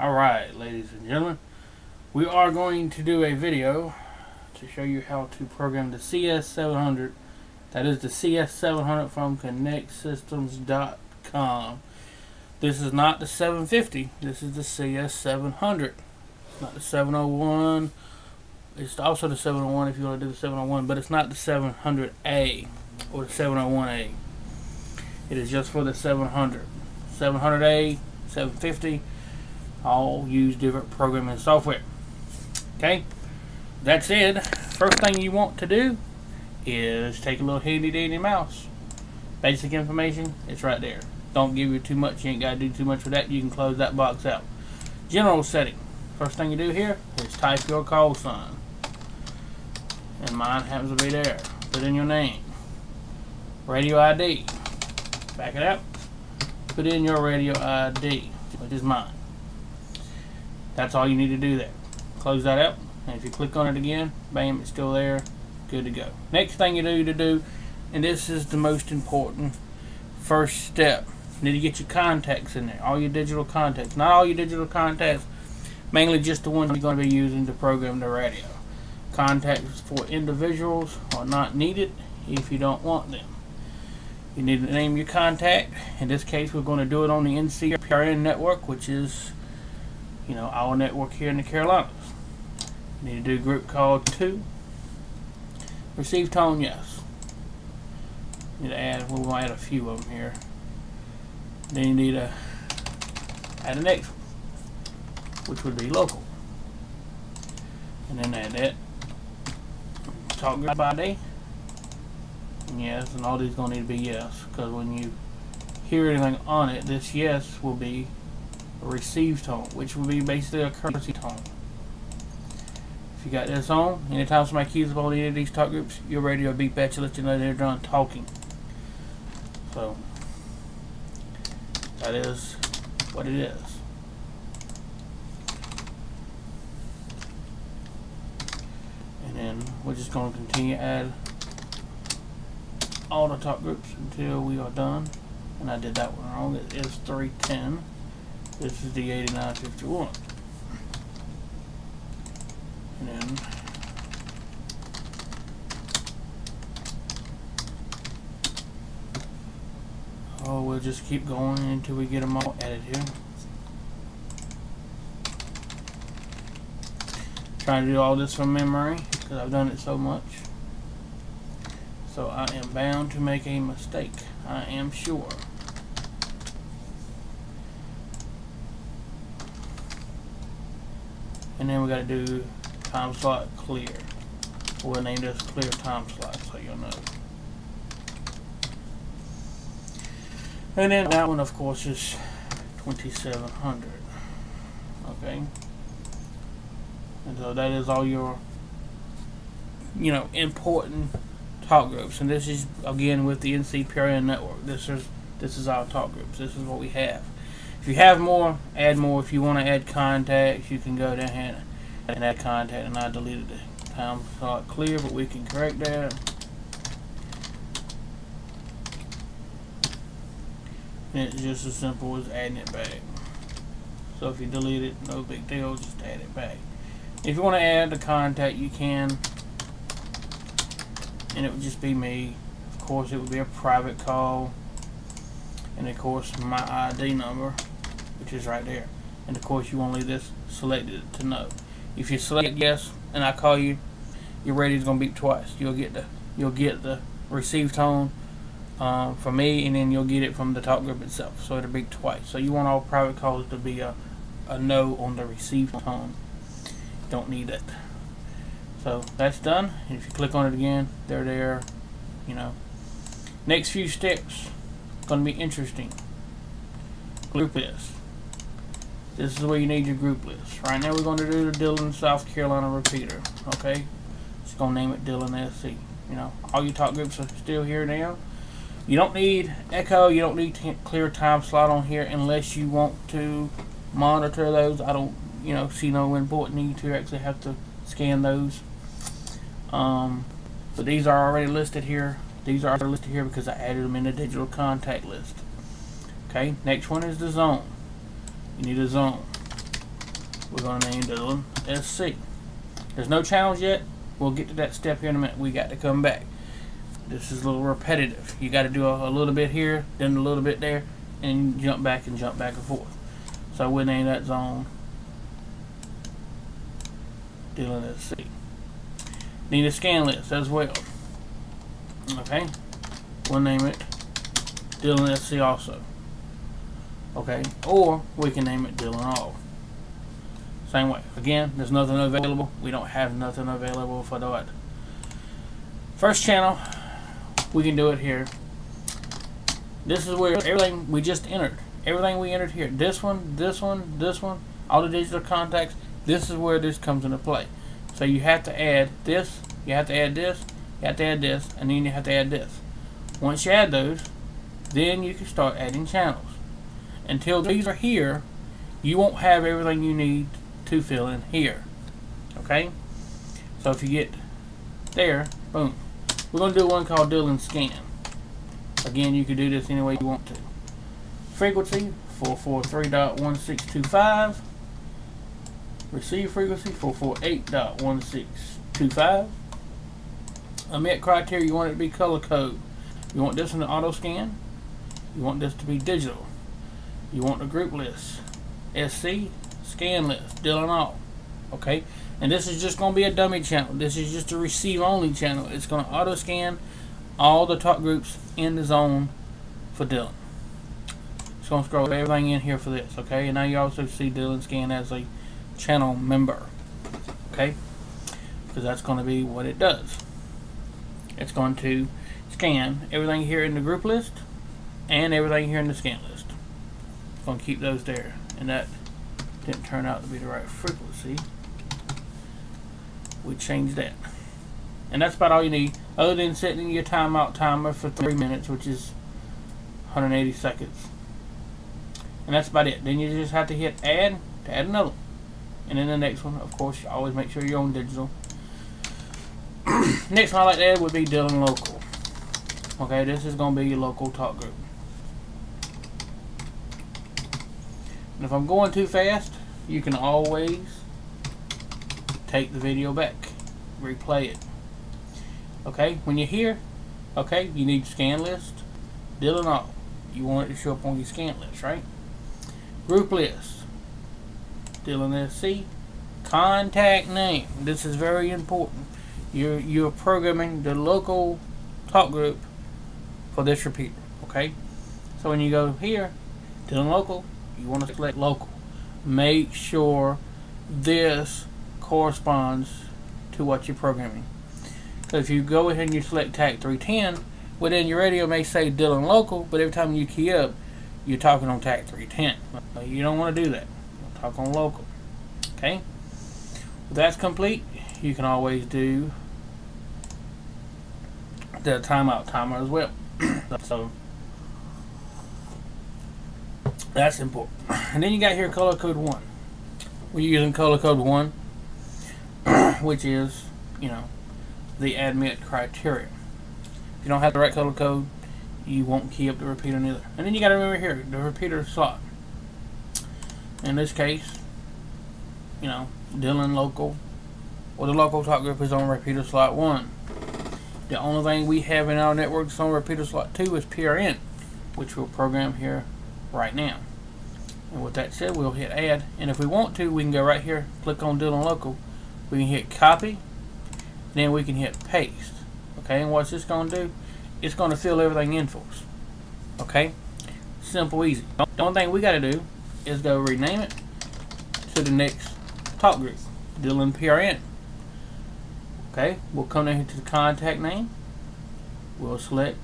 Alright, ladies and gentlemen, we are going to do a video to show you how to program the CS700. That is the CS700 from ConnectSystems.com. This is not the 750, this is the CS700. It's not the 701. It's also the 701 if you want to do the 701, but it's not the 700A or the 701A. It is just for the 700. 700A, 750 all use different programming software. Okay, that said, first thing you want to do is take a little handy dandy mouse. Basic information, it's right there. Don't give you too much, you ain't got to do too much with that, you can close that box out. General setting, first thing you do here is type your call sign. And mine happens to be there. Put in your name. Radio ID. Back it up. Put in your radio ID, which is mine. That's all you need to do there. Close that out, and if you click on it again, bam, it's still there. Good to go. Next thing you need to do, and this is the most important first step, you need to get your contacts in there. All your digital contacts. Not all your digital contacts, mainly just the ones you're going to be using to program the radio. Contacts for individuals are not needed if you don't want them. You need to name your contact. In this case, we're going to do it on the NCPRN network, which is you know, our network here in the Carolinas. Need to do group call 2. Receive tone, yes. Need to add, we're going to add a few of them here. Then you need to add the next one, which would be local. And then add that. Talk group ID. Yes, and all these going to need to be yes. Because when you hear anything on it, this yes will be a receive tone, which will be basically a courtesy tone. If you got this on, anytime somebody keys up on any of these talk groups, your radio will beep at you, let you know they're done talking. So, that is what it is. And then we're just going to continue to add all the talk groups until we are done. And I did that one wrong. It is 310. This is the 8951. And then Oh, we'll just keep going until we get them all added here. Trying to do all this from memory because I've done it so much. So I am bound to make a mistake. I am sure. And then we got to do time slot clear. We'll name this clear time slot so you'll know. And then that one, of course, is 2700. Okay. And so that is all your, you know, important talk groups. And this is again with the NCPRN network. This is this is our talk groups. This is what we have. If you have more, add more. If you want to add contacts, you can go down here and add contact. And I deleted the time slot clear, but we can correct that. And it's just as simple as adding it back. So if you delete it, no big deal, just add it back. If you want to add the contact, you can. And it would just be me. Of course, it would be a private call. And of course, my ID number which is right there. And of course you want to leave this selected to no. If you select yes and I call you, your radio's gonna beep twice. You'll get the you'll get the receive tone um, from me and then you'll get it from the talk group itself. So it'll beep twice. So you want all private calls to be a, a no on the receive tone. Don't need it. So that's done. And if you click on it again, they're there. You know. Next few steps gonna be interesting. Group list. This is where you need your group list. Right now we're going to do the Dillon, South Carolina repeater. Okay? Just going to name it Dillon SC. You know, all your talk groups are still here now. You don't need echo. You don't need clear time slot on here unless you want to monitor those. I don't, you know, see no important need to actually have to scan those. Um, but these are already listed here. These are listed here because I added them in the digital contact list. Okay, next one is the zone. You need a zone. we're going to name Dillon SC. There's no channels yet. We'll get to that step here in a minute. We got to come back. This is a little repetitive. You got to do a, a, little bit here, then a little bit there, and jump back and jump back and forth. So we'll name that zone Dillon SC. Need a scan list as well. Okay. We'll name it Dillon SC also. Okay. Or we can name it Dillon All. Same way. Again, there's nothing available. We don't have nothing available for that. First channel, we can do it here. This is where everything we just entered. Everything we entered here. This one, this one, this one, all the digital contacts. This is where this comes into play. So you have to add this, you have to add this, you have to add this, and then you have to add this. Once you add those, then you can start adding channels. Until these are here, you won't have everything you need to fill in here. Okay? So if you get there, boom. We're going to do one called Dillon Scan. Again, you can do this any way you want to. Frequency, 443.1625. Receive frequency, 448.1625. Admit criteria, you want it to be color code. You want this in the auto scan. You want this to be digital. You want the group list. SC, scan list, Dillon all. Okay? And this is just going to be a dummy channel. This is just a receive only channel. It's going to auto scan all the talk groups in the zone for Dillon. It's going to scroll everything in here for this. Okay? And now you also see Dillon scan as a channel member. Okay? Because that's going to be what it does. It's going to scan everything here in the group list and everything here in the scan list. Going to keep those there. And that didn't turn out to be the right frequency. We changed that. And that's about all you need, other than setting your timeout timer for 3 minutes, which is 180 seconds. And that's about it. Then you just have to hit add to add another. And then the next one, of course, you always make sure you're on digital. next one I like to add would be Dillon Local. Okay, this is going to be your local talk group. And if I'm going too fast, you can always take the video back, replay it. Okay, when you're here, okay, you need scan list, Dillon all. You want it to show up on your scan list, right? Group list, Dillon SC, contact name. This is very important. You're you're programming the local talk group for this repeater. Okay, so when you go here, Dillon local, you want to select local. Make sure this corresponds to what you're programming. So if you go ahead and you select TAC 310, within your radio may say Dillon local, but every time you key up, you're talking on TAC 310. You don't want to do that. You'll talk on local. Okay? That's complete, you can always do the timeout timer as well. so that's important. And then you got here color code 1. We're using color code 1, which is, you know, the admit criteria. If you don't have the right color code, you won't key up the repeater neither. And then you got to remember here, the repeater slot. In this case, you know, Dillon local, or the local talk group is on repeater slot 1. The only thing we have in our network on repeater slot 2 is PRN, which we'll program here right now. And with that said, we'll hit add. And if we want to, we can go right here, click on Dillon Local. We can hit copy, then we can hit paste. Okay, and what's this going to do? It's going to fill everything in for us. Okay, simple, easy. The only thing we got to do is go rename it to the next talk group, Dillon PRN. Okay, we'll come down here to the contact name. We'll select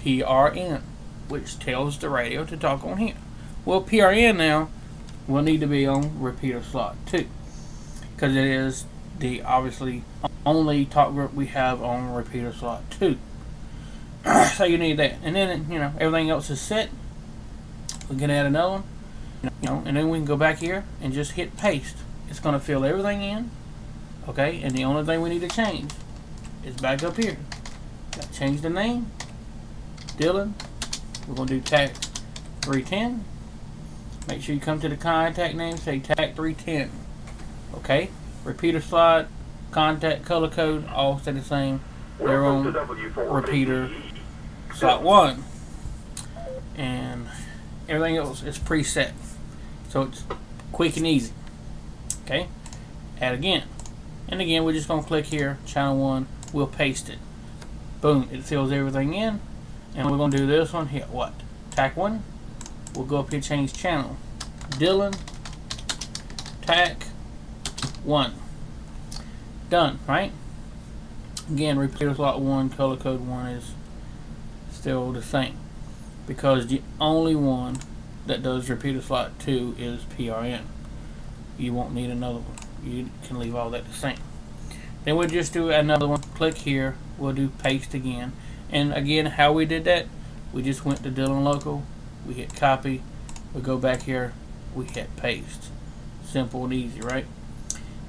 PRN, which tells the radio to talk on here. Well, PRN now will need to be on repeater slot 2 because it is the obviously only talk group we have on repeater slot 2. so you need that. And then, you know, everything else is set. We can add another one. You know, and then we can go back here and just hit paste. It's going to fill everything in. Okay, and the only thing we need to change is back up here. Got change the name. Dillon. We're going to do TAC 310. Make sure you come to the contact name, say TAC 310. Okay, repeater slot, contact, color code, all stay the same. They're on repeater slot one, and everything else is preset, so it's quick and easy. Okay, add again, and again we're just gonna click here, channel one. We'll paste it. Boom, it fills everything in, and we're gonna do this one here. What? TAC one. We'll go up here, change channel. Dillon, TAC one. Done, right? Again, repeater slot one, color code one is still the same because the only one that does repeater slot two is PRN. You won't need another one. You can leave all that the same. Then we'll just do another one. Click here. We'll do paste again. And again, how we did that, we just went to Dillon Local. We hit copy. We go back here. We hit paste. Simple and easy, right?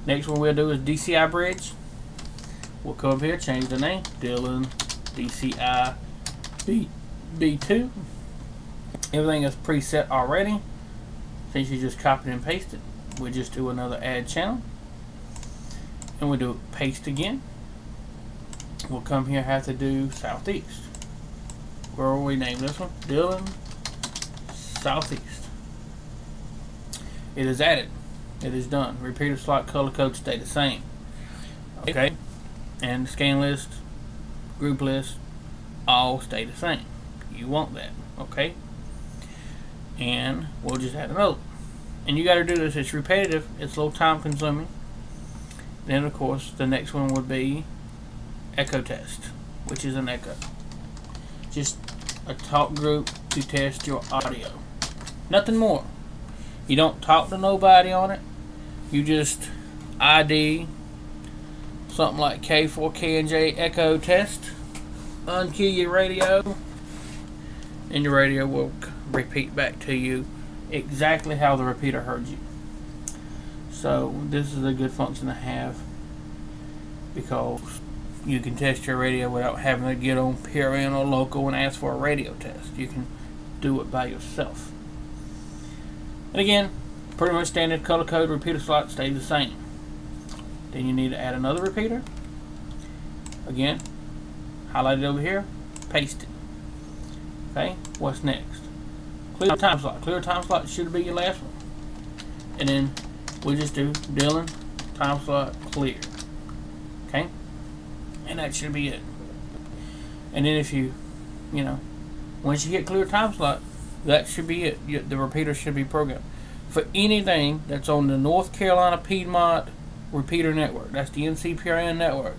Next one we'll do is DCI bridge. We'll come up here, change the name, Dillon DCI B, B2. Everything is preset already. Since you just copy and paste it, we just do another add channel. And we do paste again. We'll come here, have to do southeast. Where will we name this one? Dillon Southeast. It is added. It is done. Repeater slot color code stay the same. Okay. And scan list, group list, all stay the same. You want that. Okay. And we'll just add another. And you got to do this. It's repetitive. It's a little time consuming. Then of course the next one would be echo test, which is an echo. Just a talk group to test your audio. Nothing more. You don't talk to nobody on it. You just ID something like K4KNJ echo test. Unkey your radio, and your radio will repeat back to you exactly how the repeater heard you. So this is a good function to have because you can test your radio without having to get on PRN or local and ask for a radio test. You can do it by yourself. And again, pretty much standard color code repeater slot stays the same. Then you need to add another repeater. Again, highlight it over here, paste it. Okay, what's next? Clear time slot. Clear time slot should be your last one. And then we just do Dillon time slot clear. Okay? And that should be it. And then if you, you know, once you get clear time slot, that should be it. You, the repeater should be programmed. For anything that's on the North Carolina Piedmont repeater network, that's the NCPRN network.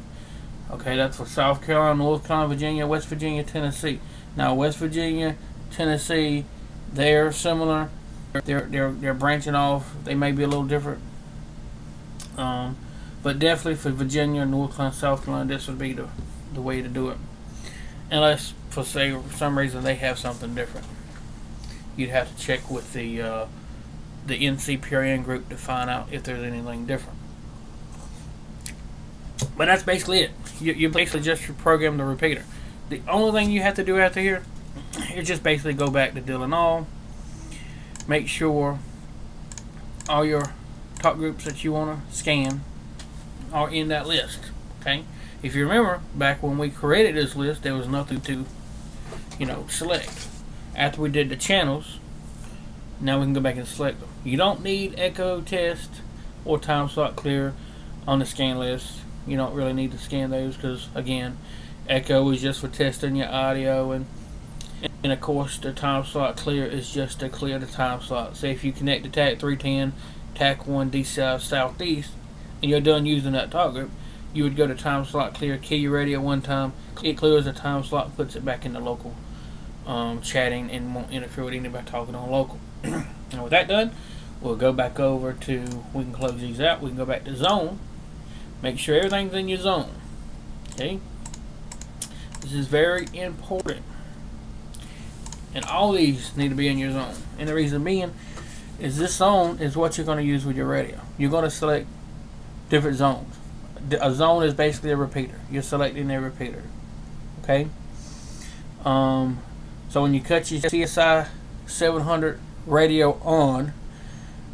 Okay, that's for South Carolina, North Carolina, Virginia, West Virginia, Tennessee. Now, West Virginia, Tennessee, they're similar. They're they're they're branching off. They may be a little different. Um, but definitely for Virginia, North Carolina, South Carolina, this would be the the way to do it. Unless for say for some reason they have something different you'd have to check with the uh, the NCPRN group to find out if there's anything different. But that's basically it. You, you basically just program the repeater. The only thing you have to do after here is just basically go back to Dillon All. Make sure all your talk groups that you want to scan are in that list. Okay. If you remember, back when we created this list, there was nothing to, you know, select after we did the channels, now we can go back and select them. You don't need echo test or time slot clear on the scan list. You don't really need to scan those because, again, echo is just for testing your audio and and of course the time slot clear is just to clear the time slot. Say if you connect to TAC 310, TAC 1 D South Southeast, and you're done using that talk group, you would go to time slot clear, key your radio one time, it clears the time slot, puts it back in the local um, chatting and won't interfere with anybody talking on local. and with that done, we'll go back over to, we can close these out, we can go back to zone, make sure everything's in your zone. Okay? This is very important. And all these need to be in your zone. And the reason being is this zone is what you're going to use with your radio. You're going to select different zones. A zone is basically a repeater. You're selecting a repeater. Okay? Um, so when you cut your CSI 700 radio on,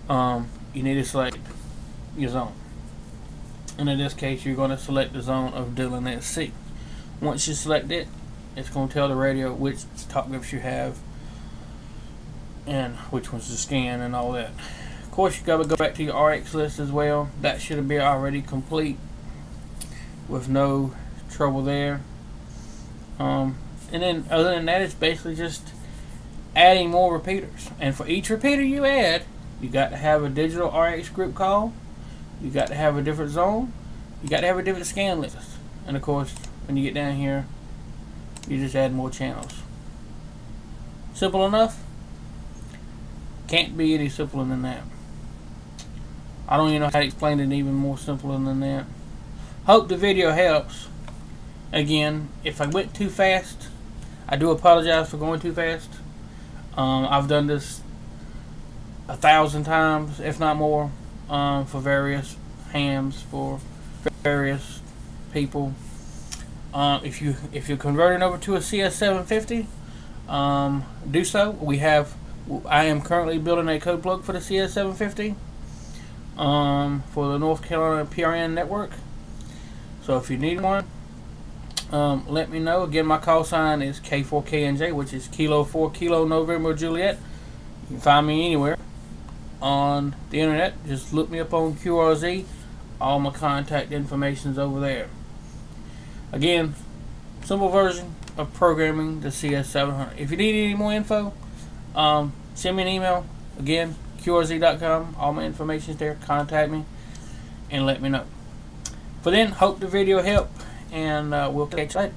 um, you need to select your zone. and in this case you're going to select the zone of Dillon SC. Once you select it, it's going to tell the radio which talk groups you have and which one's to scan and all that. Course, you got to go back to your RX list as well. That should be already complete with no trouble there. Um, and then other than that, it's basically just adding more repeaters. And for each repeater you add, you got to have a digital RX group call. You got to have a different zone. You got to have a different scan list. And of course, when you get down here, you just add more channels. Simple enough? Can't be any simpler than that. I don't even know how to explain it even more simpler than that. Hope the video helps. Again, if I went too fast, I do apologize for going too fast. Um, I've done this a thousand times, if not more, um, for various hams, for various people. Um, if you if you're converting over to a CS750, um, do so. We have I am currently building a code plug for the CS750 um, for the North Carolina PRN network. So if you need one, um, let me know. Again, my call sign is K4KNJ, which is Kilo 4 Kilo November Juliet. You can find me anywhere on the internet. Just look me up on QRZ. All my contact information is over there. Again, simple version of programming the CS700. If you need any more info, um, send me an email. Again, QRZ.com. All my information is there. Contact me and let me know. For then, hope the video helped, and uh, we'll catch you later.